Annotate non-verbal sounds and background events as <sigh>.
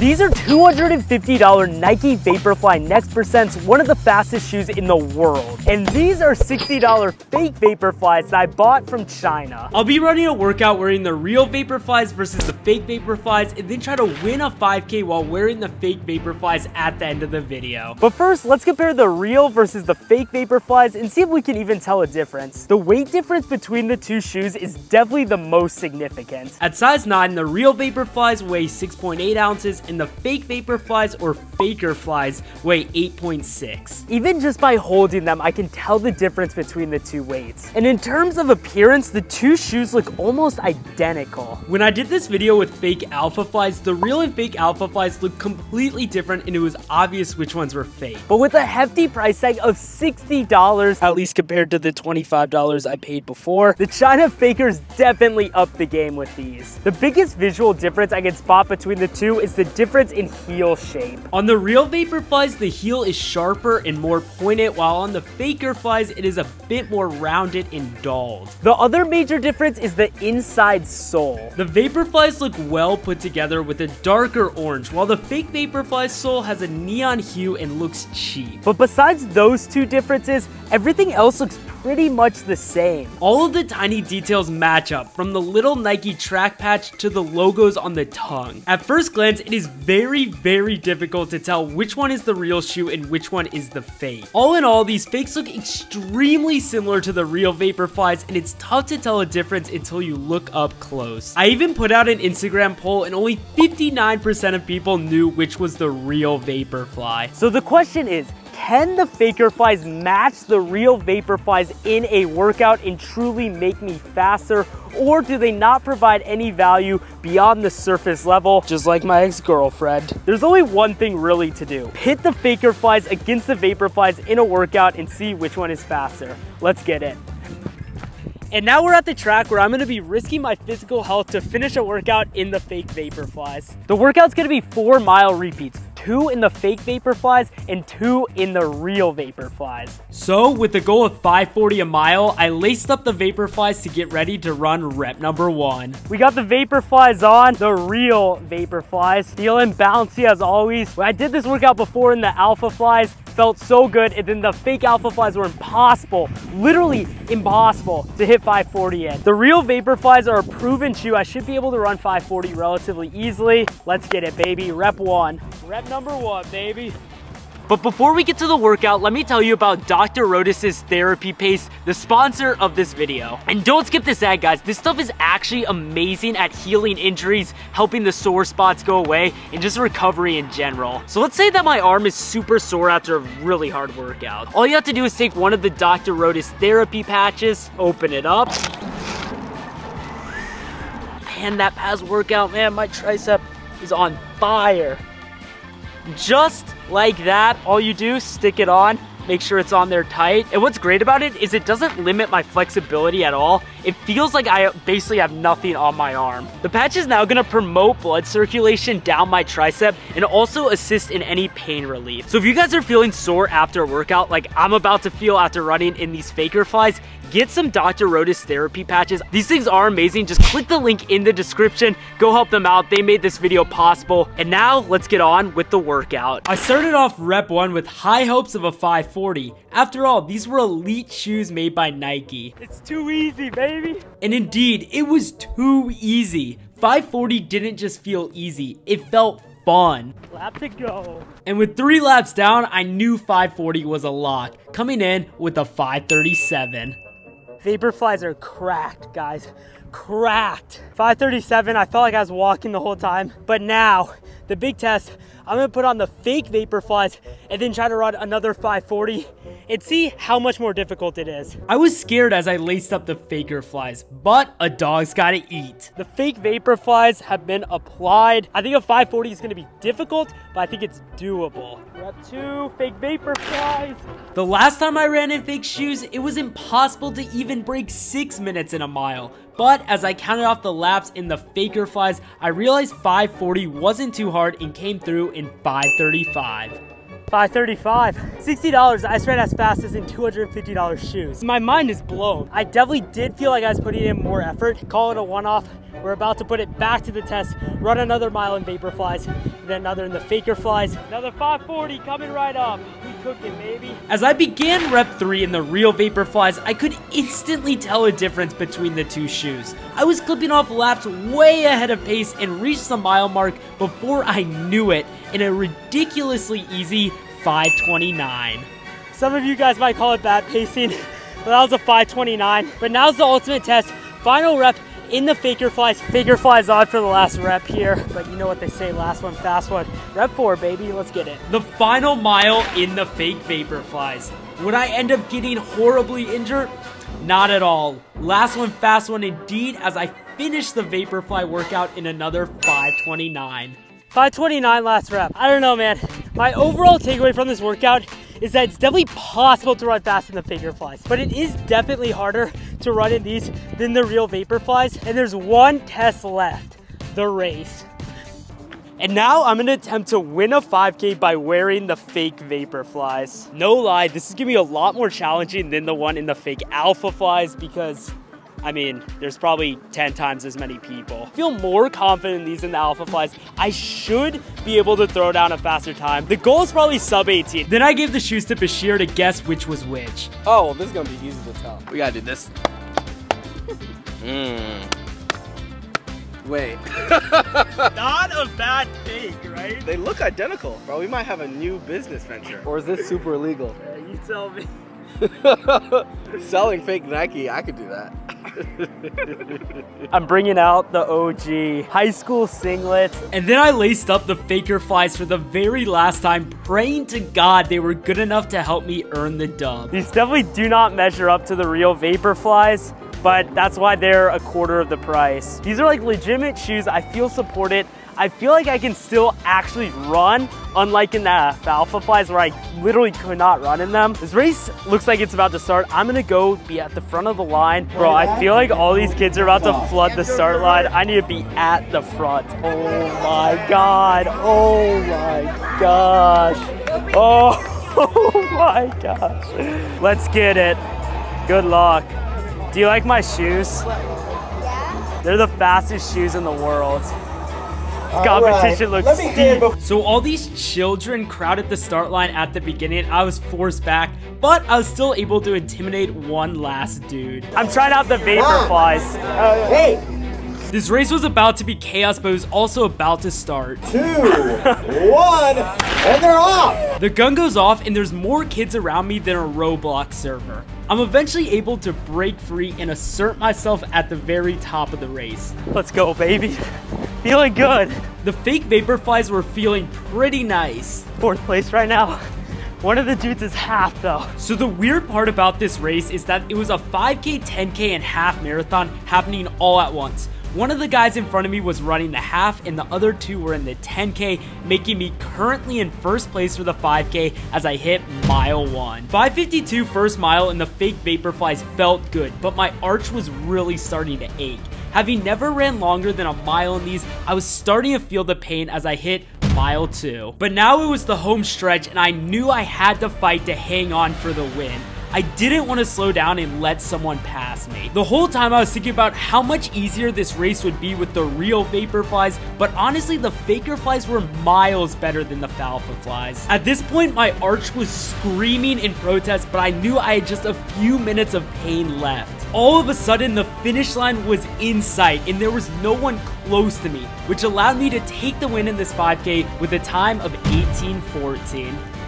These are $250 Nike Vaporfly Next Percents, one of the fastest shoes in the world. And these are $60 fake Vaporflies that I bought from China. I'll be running a workout wearing the real Vaporflies versus the fake Vaporflies and then try to win a 5K while wearing the fake Vaporflies at the end of the video. But first, let's compare the real versus the fake Vaporflies and see if we can even tell a difference. The weight difference between the two shoes is definitely the most significant. At size 9, the real Vaporflies weigh 6.8 ounces and the fake Vaporflies or Faker Flies weigh 8.6. Even just by holding them, I can tell the difference between the two weights. And in terms of appearance, the two shoes look almost identical. When I did this video with fake Alpha Flies, the real and fake Alpha Flies looked completely different and it was obvious which ones were fake. But with a hefty price tag of $60, at least compared to the $25 I paid before, the China Fakers definitely upped the game with these. The biggest visual difference I can spot between the two is the difference in heel shape. On the real Vaporflies, the heel is sharper and more pointed, while on the Faker Flies, it is a bit more rounded and dulled. The other major difference is the inside sole. The Vaporflies look well put together with a darker orange, while the fake Vaporfly sole has a neon hue and looks cheap. But besides those two differences, everything else looks pretty much the same. All of the tiny details match up, from the little Nike track patch to the logos on the tongue. At first glance, it is very, very difficult to tell which one is the real shoe and which one is the fake. All in all, these fakes look extremely similar to the real Vaporflies, and it's tough to tell a difference until you look up close. I even put out an Instagram poll, and only 59% of people knew which was the real Vaporfly. So the question is, can the Faker Flies match the real Vaporflies in a workout and truly make me faster? Or do they not provide any value beyond the surface level, just like my ex-girlfriend? There's only one thing really to do. Hit the Faker Flies against the Vaporflies in a workout and see which one is faster. Let's get it. And now we're at the track where I'm gonna be risking my physical health to finish a workout in the fake Vaporflies. The workout's gonna be four mile repeats two in the fake Vaporflies and two in the real Vaporflies. So with the goal of 540 a mile, I laced up the Vaporflies to get ready to run rep number one. We got the Vaporflies on, the real Vaporflies, feeling bouncy as always. I did this workout before in the Alpha Flies, felt so good, and then the fake Alpha Flies were impossible, literally impossible to hit 540 in. The real Vaporflies are a proven shoe. I should be able to run 540 relatively easily. Let's get it, baby. Rep one. Rep number one, baby. But before we get to the workout, let me tell you about Dr. Rotus's Therapy Paste, the sponsor of this video. And don't skip this ad, guys. This stuff is actually amazing at healing injuries, helping the sore spots go away, and just recovery in general. So let's say that my arm is super sore after a really hard workout. All you have to do is take one of the Dr. Rotus Therapy patches, open it up, and that past workout, man, my tricep is on fire. Just like that, all you do, stick it on, make sure it's on there tight. And what's great about it is it doesn't limit my flexibility at all. It feels like I basically have nothing on my arm. The patch is now gonna promote blood circulation down my tricep and also assist in any pain relief. So if you guys are feeling sore after a workout like I'm about to feel after running in these faker flies, get some Dr. Rotus therapy patches. These things are amazing. Just click the link in the description. Go help them out. They made this video possible. And now let's get on with the workout. I started off rep one with high hopes of a 540. After all, these were elite shoes made by Nike. It's too easy, baby. And indeed, it was too easy. 540 didn't just feel easy, it felt fun. Lap to go. And with three laps down, I knew 540 was a lock, coming in with a 537. Vaporflies are cracked, guys. Cracked. 537, I felt like I was walking the whole time. But now, the big test, I'm gonna put on the fake Vaporflies and then try to run another 540 and see how much more difficult it is. I was scared as I laced up the faker flies, but a dog's gotta eat. The fake vapor flies have been applied. I think a 540 is gonna be difficult, but I think it's doable. Rep two, fake vapor flies. The last time I ran in fake shoes, it was impossible to even break six minutes in a mile. But as I counted off the laps in the faker flies, I realized 540 wasn't too hard and came through in 535. 535. $60, I ran as fast as in $250 shoes. My mind is blown. I definitely did feel like I was putting in more effort. Call it a one-off. We're about to put it back to the test, run another mile in Vaporflies, then another in the Faker Flies. Another 540 coming right up. Cooking, baby. As I began rep three in the real Vaporflies, I could instantly tell a difference between the two shoes. I was clipping off laps way ahead of pace and reached the mile mark before I knew it in a ridiculously easy 529. Some of you guys might call it bad pacing, <laughs> but that was a 529. But now's the ultimate test. Final rep in the faker flies. Faker flies on for the last rep here, but you know what they say, last one, fast one. Rep four, baby, let's get it. The final mile in the fake vapor flies. Would I end up getting horribly injured? Not at all. Last one, fast one indeed, as I finish the Vaporfly workout in another 529. 529 last rep. I don't know, man. My overall takeaway from this workout is that it's definitely possible to run fast in the Faker Flies, but it is definitely harder to run in these than the real vapor flies. And there's one test left, the race. And now I'm gonna attempt to win a 5K by wearing the fake Vapor Flies. No lie, this is gonna be a lot more challenging than the one in the fake Alpha Flies because I mean, there's probably 10 times as many people. I feel more confident in these than the Alpha Flies. I should be able to throw down a faster time. The goal is probably sub 18. Then I gave the shoes to Bashir to guess which was which. Oh, well, this is gonna be easy to tell. We gotta do this. Mmm. <laughs> Wait. <laughs> Not a bad fake, right? They look identical. Bro, we might have a new business venture. Or is this super illegal? Yeah, you tell me. <laughs> Selling fake Nike, I could do that. I'm bringing out the OG high school singlet. And then I laced up the Faker Flies for the very last time, praying to God they were good enough to help me earn the dub. These definitely do not measure up to the real Vapor Flies, but that's why they're a quarter of the price. These are like legitimate shoes. I feel supported. I feel like I can still actually run, unlike in the Alpha Flies where I literally could not run in them. This race looks like it's about to start. I'm gonna go be at the front of the line. Bro, I feel like all these kids are about to flood the start line. I need to be at the front. Oh my God, oh my gosh. Oh, oh <laughs> my gosh. Let's get it. Good luck. Do you like my shoes? Yeah. They're the fastest shoes in the world. This competition right. looks steep. So all these children crowded the start line at the beginning. I was forced back, but I was still able to intimidate one last dude. I'm trying out the vapor flies. Uh, hey! This race was about to be chaos, but it was also about to start. Two, one, and they're off! The gun goes off, and there's more kids around me than a Roblox server. I'm eventually able to break free and assert myself at the very top of the race. Let's go, baby. Feeling good. The fake Vaporflies were feeling pretty nice. Fourth place right now. One of the dudes is half though. So the weird part about this race is that it was a 5k, 10k, and half marathon happening all at once. One of the guys in front of me was running the half and the other two were in the 10k, making me currently in first place for the 5k as I hit mile one. 552 first mile and the fake Vaporflies felt good, but my arch was really starting to ache. Having never ran longer than a mile in these, I was starting to feel the pain as I hit mile two. But now it was the home stretch and I knew I had to fight to hang on for the win. I didn't want to slow down and let someone pass me. The whole time I was thinking about how much easier this race would be with the real Vapor Flies, but honestly the Faker Flies were miles better than the Falfa Flies. At this point, my arch was screaming in protest, but I knew I had just a few minutes of pain left. All of a sudden, the finish line was in sight, and there was no one close to me, which allowed me to take the win in this 5K with a time of 18.14.